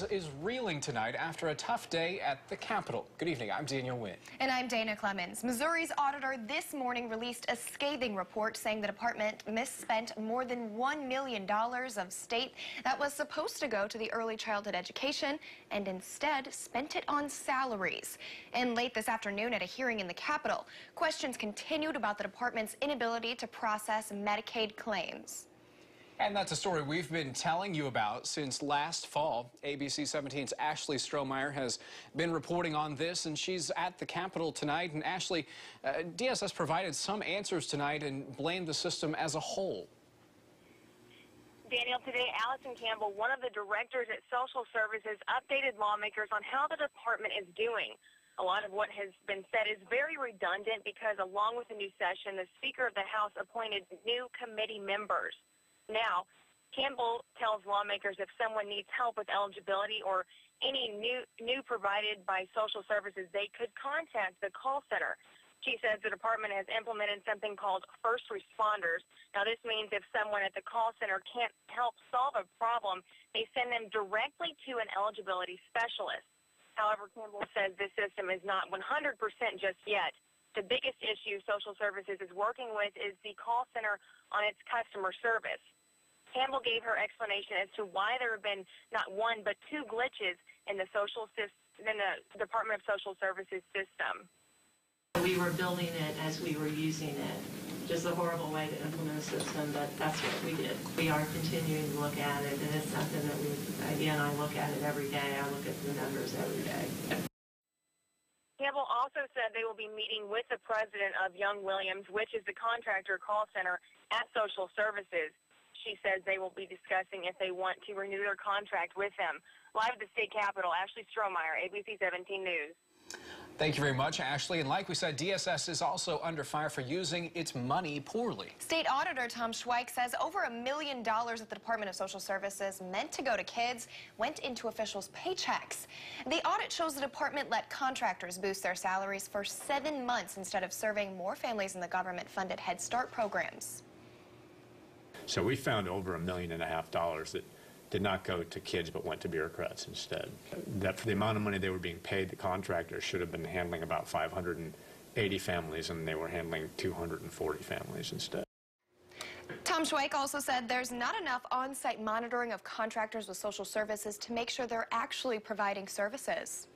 is reeling tonight after a tough day at the Capitol. Good evening. I'm Daniel Wynn. And I'm Dana Clemens. Missouri's auditor this morning released a scathing report saying the department misspent more than $1 million of state that was supposed to go to the early childhood education and instead spent it on salaries. And late this afternoon at a hearing in the Capitol, questions continued about the department's inability to process Medicaid claims. And that's a story we've been telling you about since last fall. ABC 17's Ashley Strohmeyer has been reporting on this, and she's at the Capitol tonight. And Ashley, uh, DSS provided some answers tonight and blamed the system as a whole. Daniel, today Allison Campbell, one of the directors at Social Services, updated lawmakers on how the department is doing. A lot of what has been said is very redundant because along with the new session, the Speaker of the House appointed new committee members. Now, Campbell tells lawmakers if someone needs help with eligibility or any new new provided by social services, they could contact the call center. She says the department has implemented something called first responders. Now, this means if someone at the call center can't help solve a problem, they send them directly to an eligibility specialist. However, Campbell says this system is not 100% just yet. The biggest issue social services is working with is the call center on its customer service. Campbell gave her explanation as to why there have been not one but two glitches in the social in the Department of Social Services system. We were building it as we were using it. Just a horrible way to implement a system, but that's what we did. We are continuing to look at it, and it's something that we, again, I look at it every day. I look at the numbers every day. Campbell also said they will be meeting with the president of Young Williams, which is the contractor call center at Social Services. She says they will be discussing if they want to renew their contract with them. Live at the state capitol, Ashley Strohmeyer, ABC 17 News. Thank you very much, Ashley. And like we said, DSS is also under fire for using its money poorly. State Auditor Tom Schweich says over a million dollars at the Department of Social Services meant to go to kids went into officials' paychecks. The audit shows the department let contractors boost their salaries for seven months instead of serving more families in the government-funded Head Start programs. So we found over a million and a half dollars that did not go to kids but went to bureaucrats instead. That for the amount of money they were being paid, the contractors should have been handling about 580 families and they were handling 240 families instead. Tom Schweich also said there's not enough on-site monitoring of contractors with social services to make sure they're actually providing services.